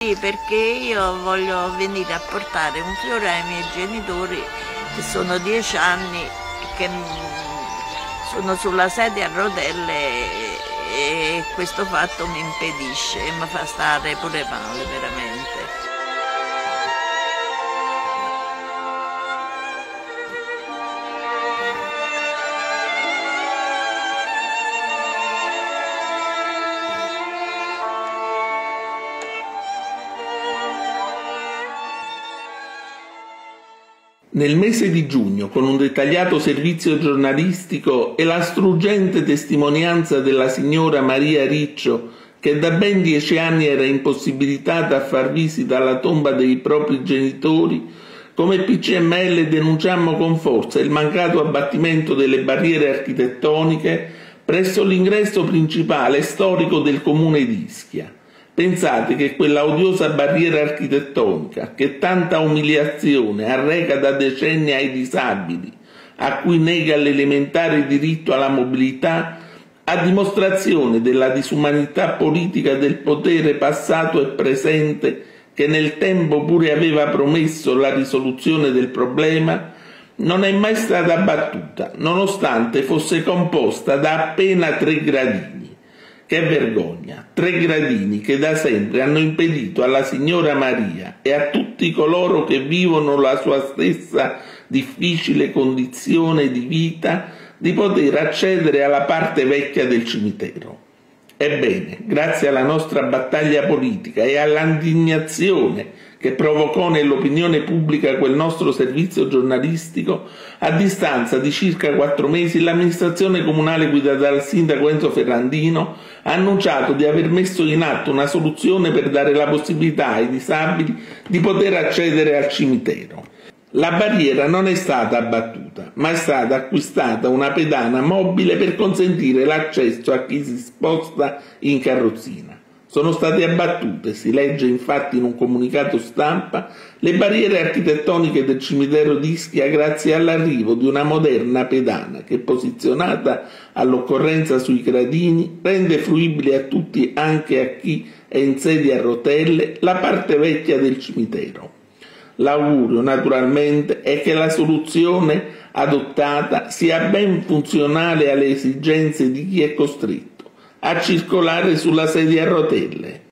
Sì, perché io voglio venire a portare un fiore ai miei genitori che sono dieci anni che sono sulla sedia a rotelle e questo fatto mi impedisce e mi fa stare pure male veramente. Nel mese di giugno, con un dettagliato servizio giornalistico e la struggente testimonianza della signora Maria Riccio, che da ben dieci anni era impossibilitata a far visita alla tomba dei propri genitori, come PCML denunciammo con forza il mancato abbattimento delle barriere architettoniche presso l'ingresso principale storico del comune di Ischia. Pensate che quella odiosa barriera architettonica, che tanta umiliazione arreca da decenni ai disabili, a cui nega l'elementare diritto alla mobilità, a dimostrazione della disumanità politica del potere passato e presente che nel tempo pure aveva promesso la risoluzione del problema, non è mai stata abbattuta, nonostante fosse composta da appena tre gradini. Che vergogna! Tre gradini che da sempre hanno impedito alla signora Maria e a tutti coloro che vivono la sua stessa difficile condizione di vita di poter accedere alla parte vecchia del cimitero. Ebbene, grazie alla nostra battaglia politica e all'indignazione che provocò nell'opinione pubblica quel nostro servizio giornalistico, a distanza di circa quattro mesi l'amministrazione comunale guidata dal sindaco Enzo Ferrandino ha annunciato di aver messo in atto una soluzione per dare la possibilità ai disabili di poter accedere al cimitero. La barriera non è stata abbattuta, ma è stata acquistata una pedana mobile per consentire l'accesso a chi si sposta in carrozzina. Sono state abbattute, si legge infatti in un comunicato stampa, le barriere architettoniche del cimitero di Ischia grazie all'arrivo di una moderna pedana che, posizionata all'occorrenza sui gradini, rende fruibile a tutti, anche a chi è in sedia a rotelle, la parte vecchia del cimitero. L'augurio, naturalmente, è che la soluzione adottata sia ben funzionale alle esigenze di chi è costretto a circolare sulla sedia a rotelle.